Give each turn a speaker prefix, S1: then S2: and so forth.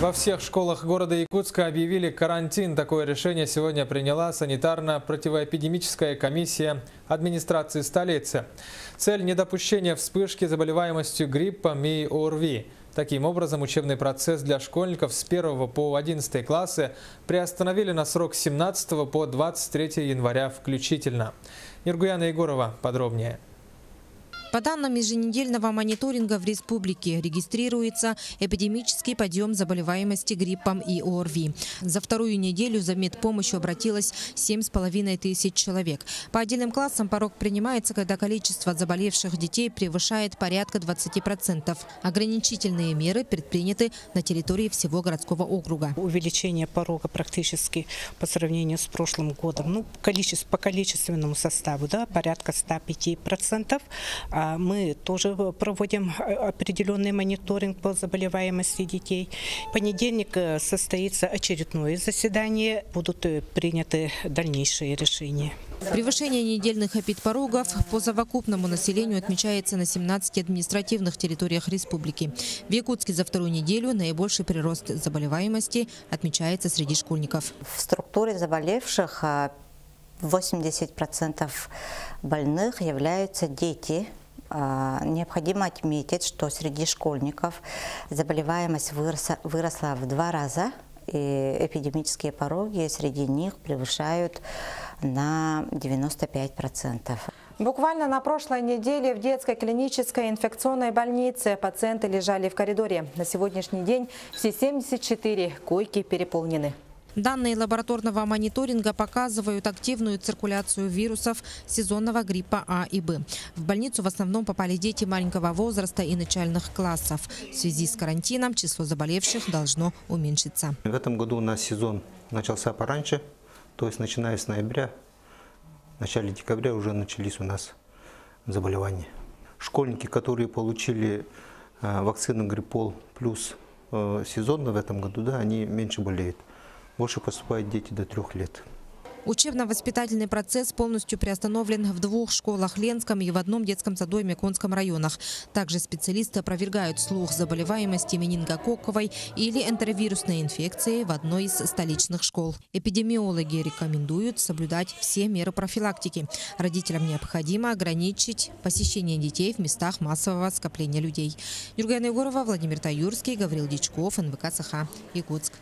S1: Во всех школах города Якутска объявили карантин. Такое решение сегодня приняла санитарно-противоэпидемическая комиссия администрации столицы. Цель – недопущения вспышки заболеваемостью гриппом и ОРВИ. Таким образом, учебный процесс для школьников с 1 по 11 классы приостановили на срок с 17 по 23 января включительно. Нергуяна Егорова подробнее.
S2: По данным еженедельного мониторинга в республике регистрируется эпидемический подъем заболеваемости гриппом и ОРВИ. За вторую неделю за медпомощью обратилось 7,5 тысяч человек. По отдельным классам порог принимается, когда количество заболевших детей превышает порядка 20%. Ограничительные меры предприняты на территории всего городского округа.
S3: Увеличение порога практически по сравнению с прошлым годом, ну, количество, по количественному составу, да, порядка 105%. А мы тоже проводим э, определенный мониторинг по заболеваемости детей. В понедельник э, состоится очередное заседание, будут э, приняты дальнейшие решения.
S2: Превышение недельных эпидпорогов по совокупному населению отмечается на 17 административных территориях республики. В Якутске за вторую неделю наибольший прирост заболеваемости отмечается среди школьников.
S4: В структуре заболевших 80% больных являются дети а, необходимо отметить, что среди школьников заболеваемость выросла, выросла в два раза, и эпидемические пороги среди них превышают на 95%.
S5: Буквально на прошлой неделе в детской клинической инфекционной больнице пациенты лежали в коридоре. На сегодняшний день все 74 койки переполнены.
S2: Данные лабораторного мониторинга показывают активную циркуляцию вирусов сезонного гриппа А и Б. В больницу в основном попали дети маленького возраста и начальных классов. В связи с карантином число заболевших должно уменьшиться.
S6: В этом году у нас сезон начался пораньше, то есть начиная с ноября, в начале декабря уже начались у нас заболевания. Школьники, которые получили э, вакцину гриппол плюс э, сезонно в этом году, да, они меньше болеют больше поступают дети до трех лет.
S2: Учебно-воспитательный процесс полностью приостановлен в двух школах Ленском и в одном детском саду в Меконском районах. Также специалисты опровергают слух заболеваемости менингококковой или энтеровирусной инфекции в одной из столичных школ. Эпидемиологи рекомендуют соблюдать все меры профилактики. Родителям необходимо ограничить посещение детей в местах массового скопления людей. Юргена Егорова, Владимир Таюрский, Гаврил Дичков, НВК СХ, Якутск.